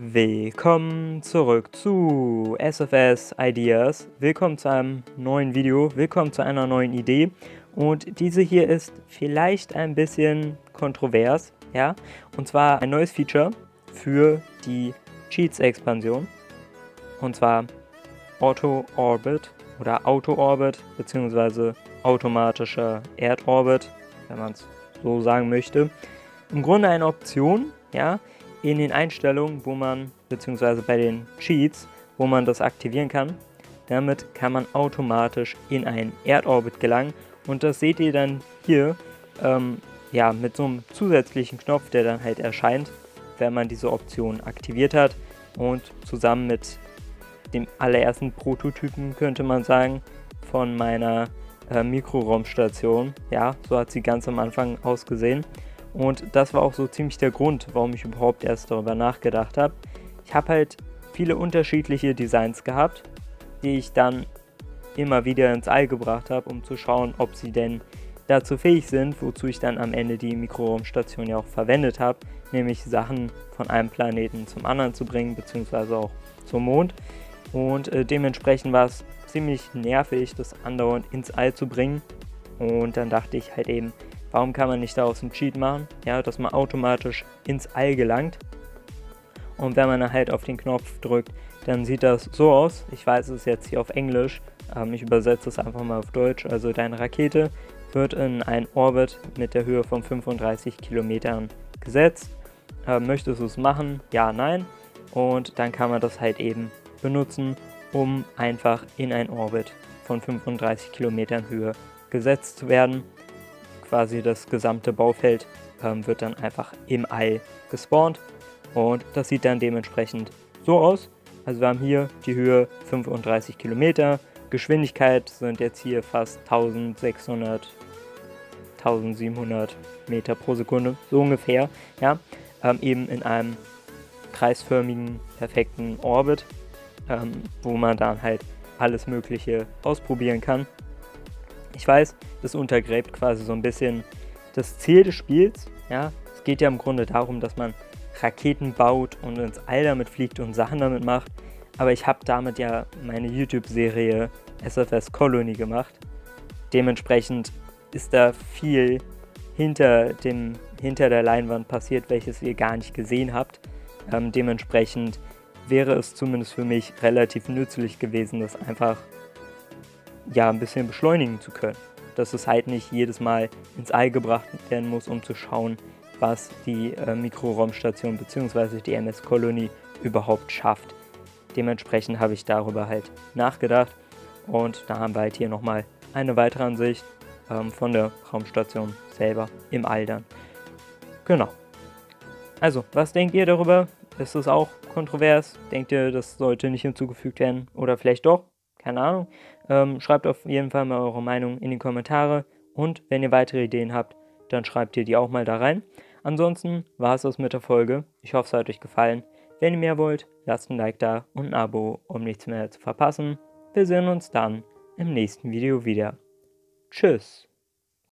Willkommen zurück zu SFS Ideas. Willkommen zu einem neuen Video, willkommen zu einer neuen Idee. Und diese hier ist vielleicht ein bisschen kontrovers, ja. Und zwar ein neues Feature für die Cheats-Expansion. Und zwar Auto Orbit oder Auto Orbit beziehungsweise automatischer Erdorbit, wenn man es so sagen möchte. Im Grunde eine Option, ja, in den Einstellungen, wo man, beziehungsweise bei den Cheats, wo man das aktivieren kann. Damit kann man automatisch in einen Erdorbit gelangen und das seht ihr dann hier ähm, ja, mit so einem zusätzlichen Knopf, der dann halt erscheint, wenn man diese Option aktiviert hat und zusammen mit dem allerersten Prototypen könnte man sagen von meiner äh, Mikroraumstation. Ja, so hat sie ganz am Anfang ausgesehen. Und das war auch so ziemlich der Grund, warum ich überhaupt erst darüber nachgedacht habe. Ich habe halt viele unterschiedliche Designs gehabt, die ich dann immer wieder ins All gebracht habe, um zu schauen, ob sie denn dazu fähig sind, wozu ich dann am Ende die Mikroraumstation ja auch verwendet habe, nämlich Sachen von einem Planeten zum anderen zu bringen, beziehungsweise auch zum Mond. Und äh, dementsprechend war es ziemlich nervig, das andauernd ins All zu bringen. Und dann dachte ich halt eben, Warum kann man nicht daraus einen Cheat machen? Ja, dass man automatisch ins All gelangt. Und wenn man halt auf den Knopf drückt, dann sieht das so aus. Ich weiß es jetzt hier auf Englisch. Ähm, ich übersetze es einfach mal auf Deutsch. Also deine Rakete wird in einen Orbit mit der Höhe von 35 Kilometern gesetzt. Ähm, möchtest du es machen? Ja, nein. Und dann kann man das halt eben benutzen, um einfach in einen Orbit von 35 Kilometern Höhe gesetzt zu werden quasi das gesamte Baufeld ähm, wird dann einfach im All gespawnt und das sieht dann dementsprechend so aus. Also wir haben hier die Höhe 35 Kilometer, Geschwindigkeit sind jetzt hier fast 1600, 1700 Meter pro Sekunde, so ungefähr, ja, ähm, eben in einem kreisförmigen, perfekten Orbit, ähm, wo man dann halt alles Mögliche ausprobieren kann. Ich weiß, das untergräbt quasi so ein bisschen das Ziel des Spiels. Ja, es geht ja im Grunde darum, dass man Raketen baut und ins All damit fliegt und Sachen damit macht. Aber ich habe damit ja meine YouTube-Serie SFS Colony gemacht. Dementsprechend ist da viel hinter, dem, hinter der Leinwand passiert, welches ihr gar nicht gesehen habt. Ähm, dementsprechend wäre es zumindest für mich relativ nützlich gewesen, das einfach ja, ein bisschen beschleunigen zu können. Dass es halt nicht jedes Mal ins All gebracht werden muss, um zu schauen, was die äh, Mikroraumstation bzw. die MS Colony überhaupt schafft. Dementsprechend habe ich darüber halt nachgedacht und da haben wir halt hier nochmal eine weitere Ansicht ähm, von der Raumstation selber im All dann. Genau. Also, was denkt ihr darüber? Ist es auch kontrovers? Denkt ihr, das sollte nicht hinzugefügt werden? Oder vielleicht doch? Keine Ahnung. Ähm, schreibt auf jeden Fall mal eure Meinung in die Kommentare und wenn ihr weitere Ideen habt, dann schreibt ihr die auch mal da rein. Ansonsten war es das mit der Folge. Ich hoffe, es hat euch gefallen. Wenn ihr mehr wollt, lasst ein Like da und ein Abo, um nichts mehr zu verpassen. Wir sehen uns dann im nächsten Video wieder. Tschüss.